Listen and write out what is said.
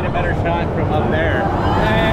get a better shot from up there.